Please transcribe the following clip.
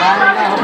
Bye now.